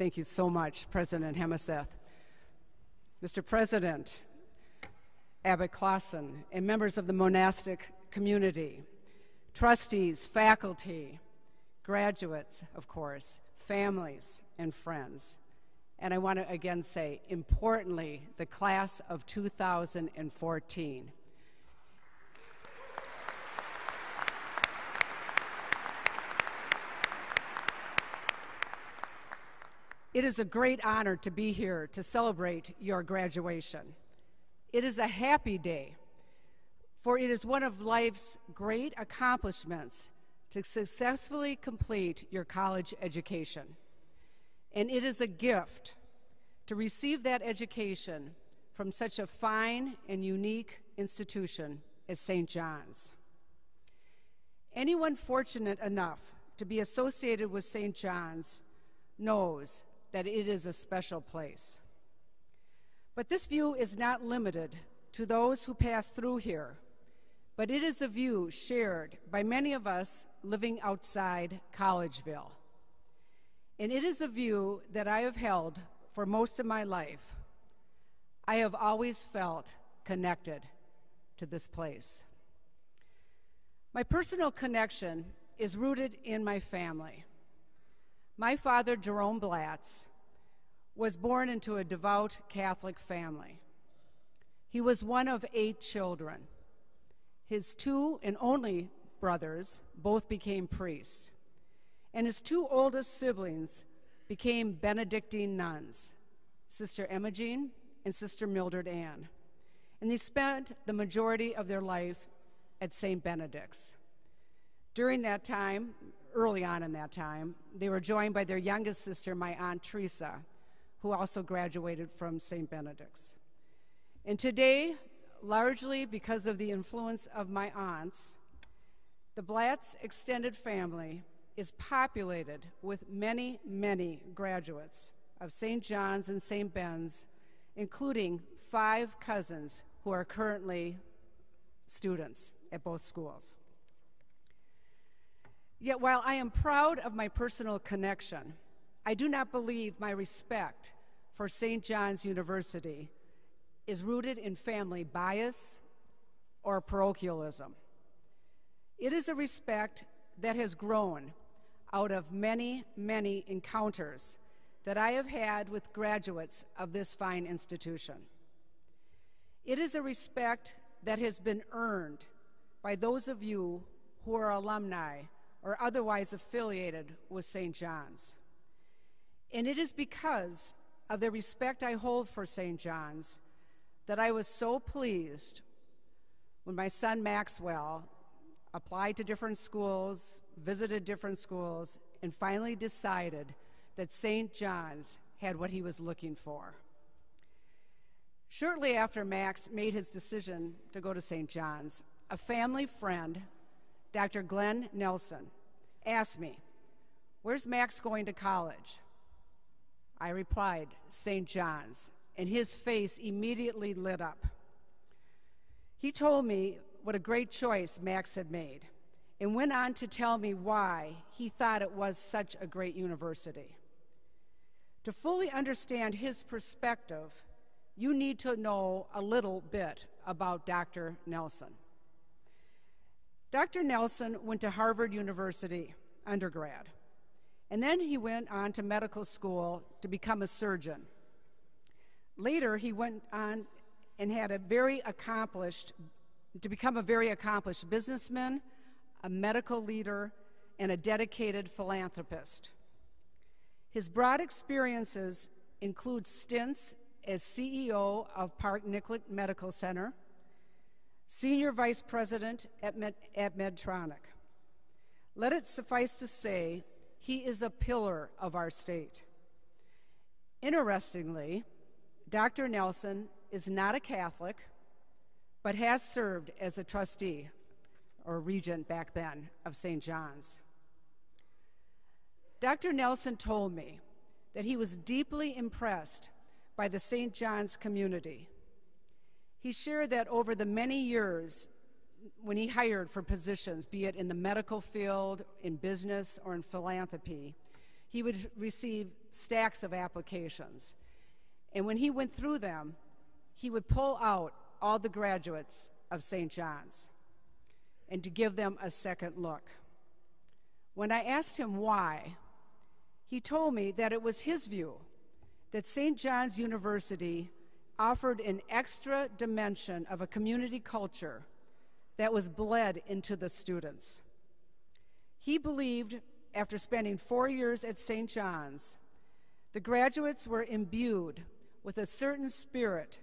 Thank you so much, President Hemesath. Mr. President, Abbot Klassen, and members of the monastic community, trustees, faculty, graduates, of course, families, and friends. And I want to again say, importantly, the class of 2014. It is a great honor to be here to celebrate your graduation. It is a happy day, for it is one of life's great accomplishments to successfully complete your college education. And it is a gift to receive that education from such a fine and unique institution as St. John's. Anyone fortunate enough to be associated with St. John's knows that it is a special place. But this view is not limited to those who pass through here, but it is a view shared by many of us living outside Collegeville. And it is a view that I have held for most of my life. I have always felt connected to this place. My personal connection is rooted in my family. My father, Jerome Blatz, was born into a devout Catholic family. He was one of eight children. His two and only brothers both became priests, and his two oldest siblings became Benedictine nuns, Sister Imogene and Sister Mildred Ann. And they spent the majority of their life at St. Benedict's. During that time, early on in that time, they were joined by their youngest sister, my Aunt Teresa, who also graduated from St. Benedict's. And today, largely because of the influence of my aunts, the Blatz extended family is populated with many, many graduates of St. John's and St. Ben's, including five cousins who are currently students at both schools. Yet while I am proud of my personal connection, I do not believe my respect for St. John's University is rooted in family bias or parochialism. It is a respect that has grown out of many, many encounters that I have had with graduates of this fine institution. It is a respect that has been earned by those of you who are alumni or otherwise affiliated with St. John's. And it is because of the respect I hold for St. John's that I was so pleased when my son Maxwell applied to different schools, visited different schools, and finally decided that St. John's had what he was looking for. Shortly after Max made his decision to go to St. John's, a family friend Dr. Glenn Nelson, asked me, Where's Max going to college? I replied, St. John's, and his face immediately lit up. He told me what a great choice Max had made and went on to tell me why he thought it was such a great university. To fully understand his perspective, you need to know a little bit about Dr. Nelson. Dr. Nelson went to Harvard University undergrad, and then he went on to medical school to become a surgeon. Later, he went on and had a very accomplished, to become a very accomplished businessman, a medical leader, and a dedicated philanthropist. His broad experiences include stints as CEO of Park Nicollet Medical Center, Senior Vice President at, Med- at Medtronic. Let it suffice to say, he is a pillar of our state. Interestingly, Dr. Nelson is not a Catholic, but has served as a trustee or regent back then of St. John's. Dr. Nelson told me that he was deeply impressed by the St. John's community he shared that over the many years when he hired for positions, be it in the medical field, in business, or in philanthropy, he would receive stacks of applications. And when he went through them, he would pull out all the graduates of St. John's and to give them a second look. When I asked him why, he told me that it was his view that St. John's University offered an extra dimension of a community culture that was bled into the students. He believed, after spending four years at St. John's, the graduates were imbued with a certain spirit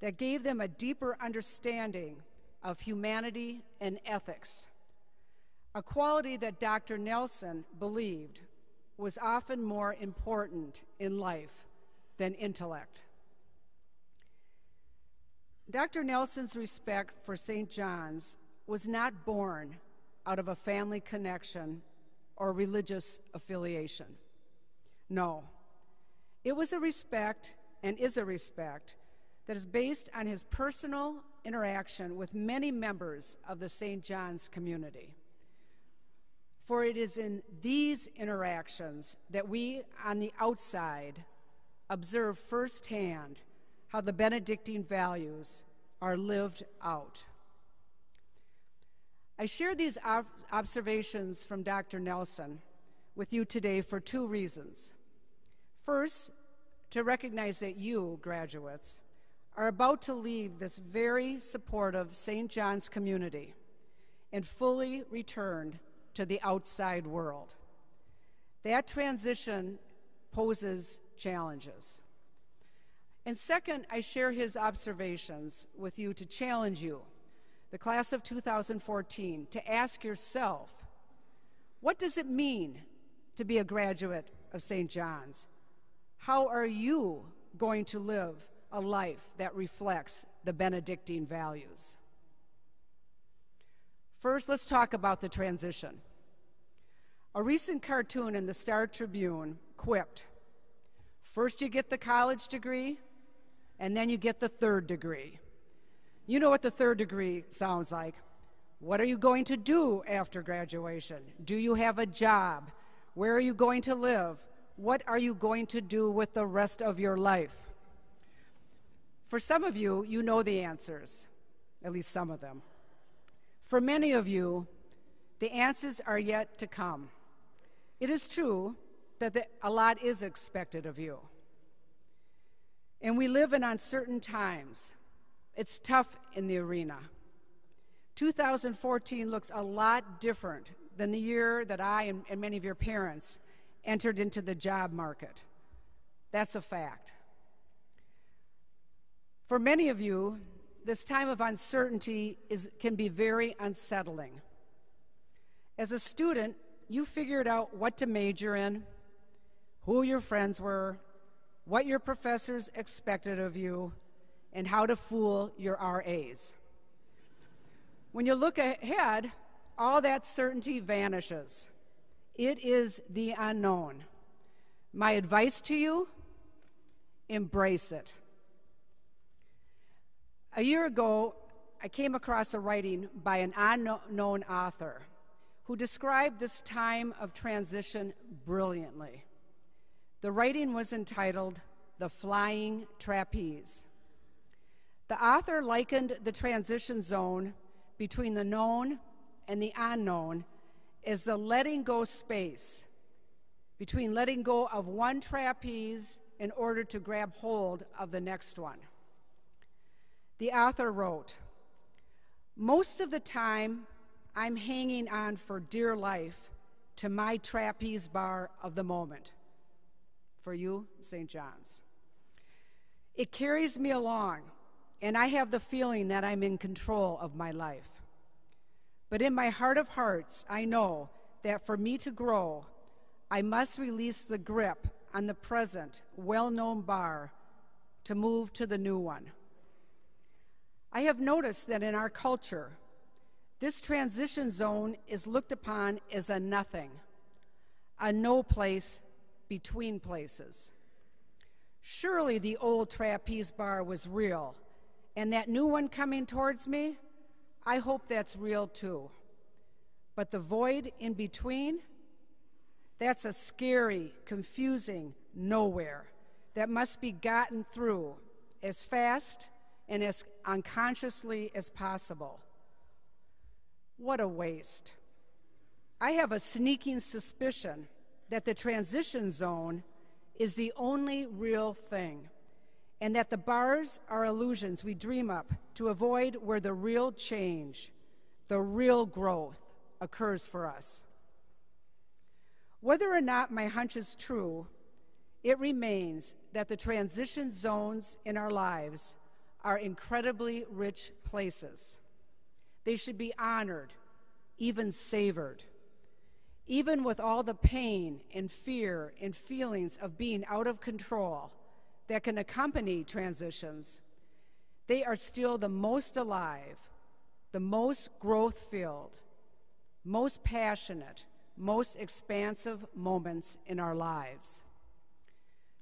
that gave them a deeper understanding of humanity and ethics, a quality that Dr. Nelson believed was often more important in life than intellect. Dr. Nelson's respect for St. John's was not born out of a family connection or religious affiliation. No, it was a respect and is a respect that is based on his personal interaction with many members of the St. John's community. For it is in these interactions that we on the outside observe firsthand how the Benedictine values are lived out. I share these ob- observations from Dr. Nelson with you today for two reasons. First, to recognize that you, graduates, are about to leave this very supportive St. John's community and fully return to the outside world. That transition poses challenges. And second, I share his observations with you to challenge you, the class of 2014, to ask yourself what does it mean to be a graduate of St. John's? How are you going to live a life that reflects the Benedictine values. First, let's talk about the transition. A recent cartoon in the Star Tribune quipped First, you get the college degree, and then you get the third degree. You know what the third degree sounds like. What are you going to do after graduation? Do you have a job? Where are you going to live? What are you going to do with the rest of your life? For some of you, you know the answers, at least some of them. For many of you, the answers are yet to come. It is true that the, a lot is expected of you. And we live in uncertain times. It's tough in the arena. 2014 looks a lot different than the year that I and, and many of your parents entered into the job market. That's a fact. For many of you, this time of uncertainty is, can be very unsettling. As a student, you figured out what to major in, who your friends were, what your professors expected of you, and how to fool your RAs. When you look ahead, all that certainty vanishes. It is the unknown. My advice to you embrace it. A year ago, I came across a writing by an unknown author who described this time of transition brilliantly. The writing was entitled The Flying Trapeze. The author likened the transition zone between the known and the unknown as the letting go space between letting go of one trapeze in order to grab hold of the next one. The author wrote Most of the time, I'm hanging on for dear life to my trapeze bar of the moment. For you, St. John's. It carries me along, and I have the feeling that I'm in control of my life. But in my heart of hearts, I know that for me to grow, I must release the grip on the present, well known bar to move to the new one. I have noticed that in our culture, this transition zone is looked upon as a nothing, a no place between places. Surely the old trapeze bar was real, and that new one coming towards me, I hope that's real too. But the void in between, That's a scary, confusing nowhere that must be gotten through as fast and as unconsciously as possible. What a waste. I have a sneaking suspicion that the transition zone is the only real thing, and that the bars are illusions we dream up to avoid where the real change, the real growth occurs for us. Whether or not my hunch is true, it remains that the transition zones in our lives are incredibly rich places. They should be honored, even savored. Even with all the pain and fear and feelings of being out of control that can accompany transitions, they are still the most alive, the most growth filled, most passionate, most expansive moments in our lives.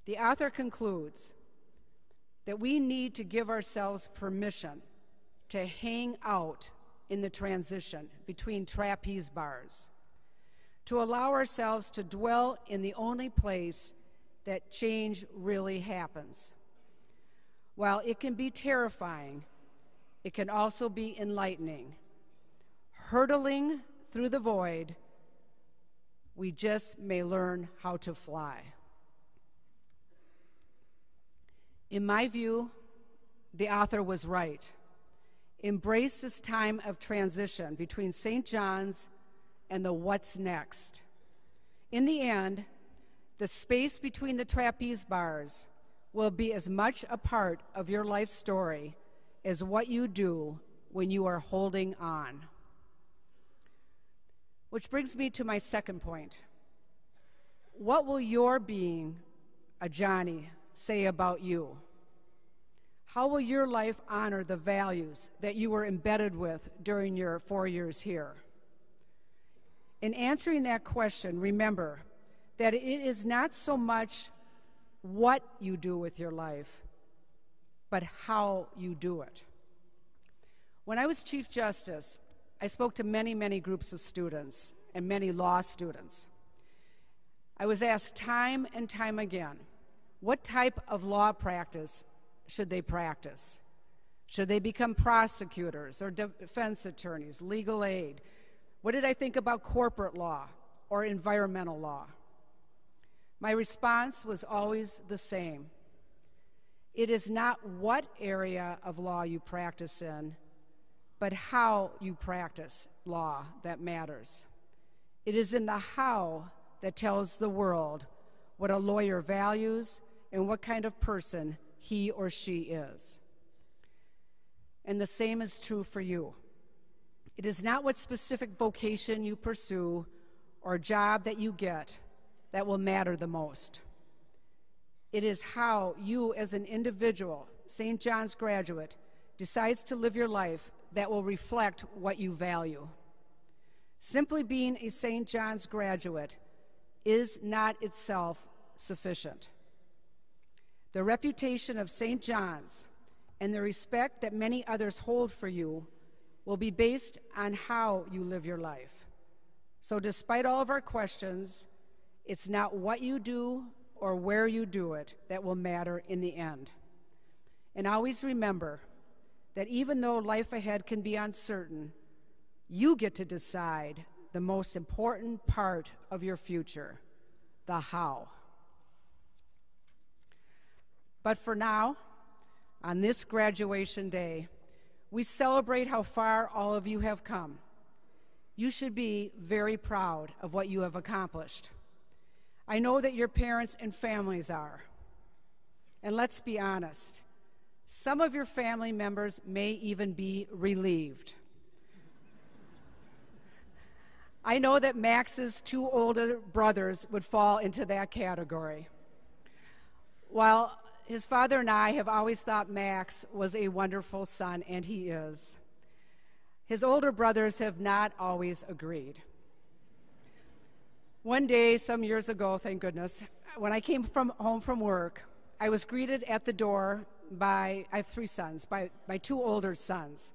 The author concludes that we need to give ourselves permission to hang out in the transition between trapeze bars to allow ourselves to dwell in the only place that change really happens. While it can be terrifying, it can also be enlightening. Hurtling through the void, we just may learn how to fly. In my view, the author was right. Embrace this time of transition between St. John's and the what's next. In the end, the space between the trapeze bars will be as much a part of your life story as what you do when you are holding on. Which brings me to my second point. What will your being a Johnny say about you? How will your life honor the values that you were embedded with during your four years here? In answering that question, remember that it is not so much what you do with your life, but how you do it. When I was Chief Justice, I spoke to many, many groups of students and many law students. I was asked time and time again what type of law practice should they practice? Should they become prosecutors or defense attorneys, legal aid? What did I think about corporate law or environmental law? My response was always the same. It is not what area of law you practice in, but how you practice law that matters. It is in the how that tells the world what a lawyer values and what kind of person he or she is. And the same is true for you. It is not what specific vocation you pursue or job that you get that will matter the most. It is how you, as an individual, St. John's graduate, decides to live your life that will reflect what you value. Simply being a St. John's graduate is not itself sufficient. The reputation of St. John's and the respect that many others hold for you will be based on how you live your life. So, despite all of our questions, it's not what you do or where you do it that will matter in the end. And always remember that even though life ahead can be uncertain, you get to decide the most important part of your future the how. But for now, on this graduation day, we celebrate how far all of you have come. You should be very proud of what you have accomplished. I know that your parents and families are. And let's be honest, some of your family members may even be relieved. I know that Max's two older brothers would fall into that category. While his father and I have always thought Max was a wonderful son, and he is. His older brothers have not always agreed. One day, some years ago, thank goodness, when I came from home from work, I was greeted at the door by, I have three sons, by my two older sons.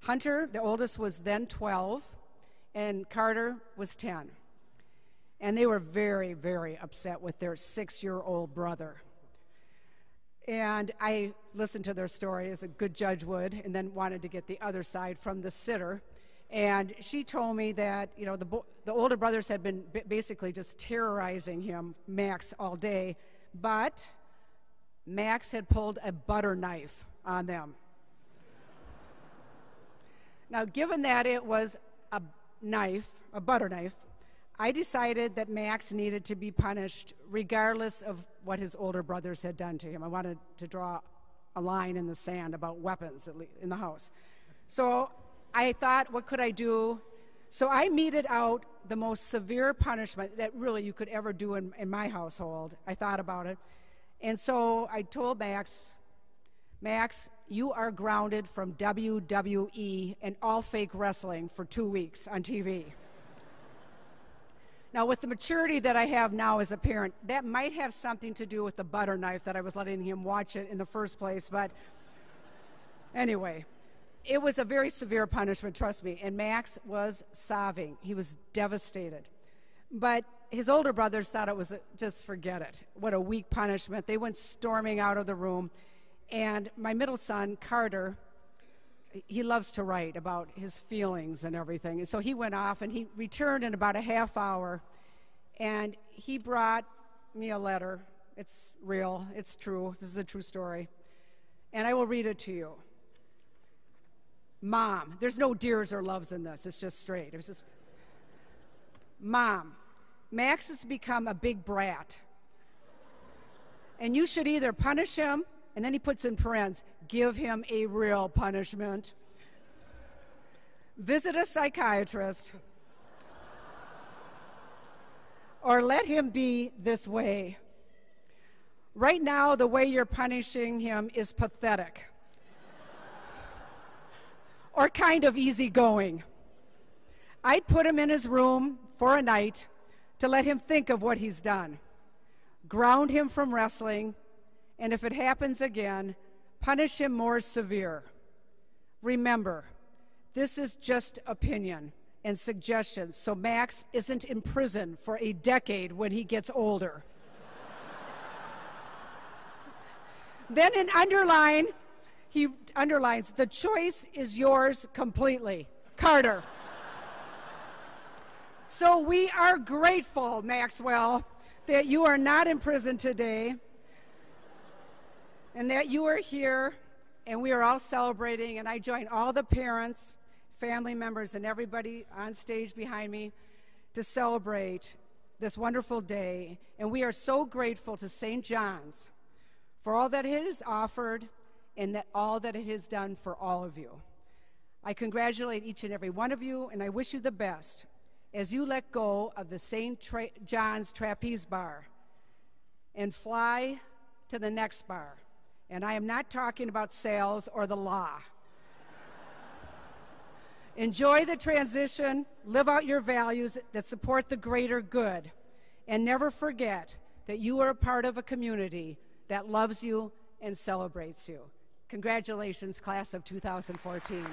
Hunter, the oldest, was then 12, and Carter was 10. And they were very, very upset with their six year old brother. And I listened to their story as a good judge would, and then wanted to get the other side from the sitter. And she told me that, you know, the, bo- the older brothers had been b- basically just terrorizing him, Max, all day. But Max had pulled a butter knife on them. now, given that it was a knife, a butter knife, I decided that Max needed to be punished regardless of what his older brothers had done to him. I wanted to draw a line in the sand about weapons in the house. So I thought, what could I do? So I meted out the most severe punishment that really you could ever do in, in my household. I thought about it. And so I told Max, Max, you are grounded from WWE and all fake wrestling for two weeks on TV. Now, with the maturity that I have now as a parent, that might have something to do with the butter knife that I was letting him watch it in the first place. But anyway, it was a very severe punishment, trust me. And Max was sobbing, he was devastated. But his older brothers thought it was a, just forget it. What a weak punishment. They went storming out of the room. And my middle son, Carter, he loves to write about his feelings and everything. And so he went off and he returned in about a half hour and he brought me a letter. It's real, it's true. This is a true story. And I will read it to you. Mom, there's no dears or loves in this, it's just straight. It's just, Mom, Max has become a big brat. And you should either punish him, and then he puts in parens, give him a real punishment. Visit a psychiatrist. or let him be this way. Right now, the way you're punishing him is pathetic or kind of easygoing. I'd put him in his room for a night to let him think of what he's done, ground him from wrestling, and if it happens again, punish him more severe. Remember, this is just opinion and suggestions, so Max isn't in prison for a decade when he gets older. then in underline, he underlines, the choice is yours completely. Carter. So we are grateful, Maxwell, that you are not in prison today and that you are here and we are all celebrating. And I join all the parents, family members, and everybody on stage behind me to celebrate this wonderful day. And we are so grateful to St. John's for all that it has offered and that all that it has done for all of you. I congratulate each and every one of you, and I wish you the best as you let go of the St. Tra- John's Trapeze Bar and fly to the next bar. And I am not talking about sales or the law. Enjoy the transition, live out your values that support the greater good, and never forget that you are a part of a community that loves you and celebrates you. Congratulations, class of 2014.